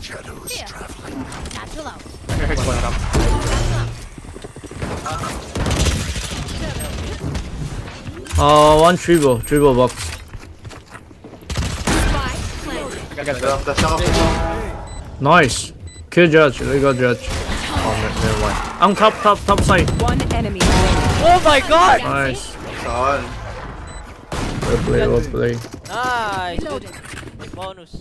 Shadows yeah. traveling. Satchel out. Explain it up. Oh, one triple, triple box. Nice. Kill judge, We legal judge. Oh, no, no I'm top, top, top side. One enemy. Oh my god! Nice son. Well play, play. Nice. Bonus.